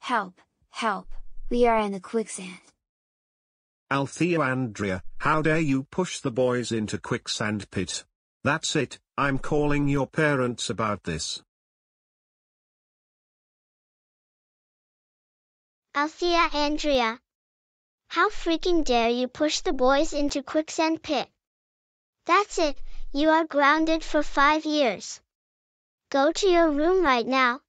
help, help, we are in the quicksand. Althea Andrea, how dare you push the boys into quicksand pit? That's it, I'm calling your parents about this. Althea Andrea. How freaking dare you push the boys into quicksand pit? That's it, you are grounded for five years. Go to your room right now.